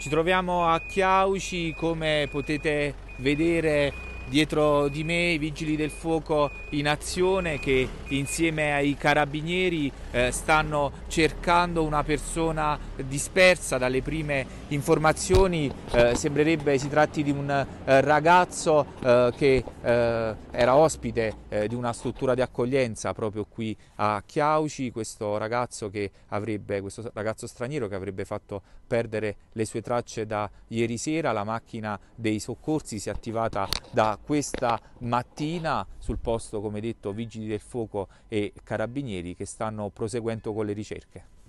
Ci troviamo a Chiauci, come potete vedere dietro di me i vigili del fuoco in azione che insieme ai carabinieri eh, stanno cercando una persona dispersa dalle prime informazioni. Eh, sembrerebbe si tratti di un eh, ragazzo eh, che eh, era ospite eh, di una struttura di accoglienza proprio qui a Chiauci. Questo ragazzo avrebbe questo ragazzo straniero che avrebbe fatto perdere le sue tracce da ieri sera. La macchina dei soccorsi si è attivata da questa mattina sul posto come detto vigili del fuoco e carabinieri che stanno proseguendo con le ricerche.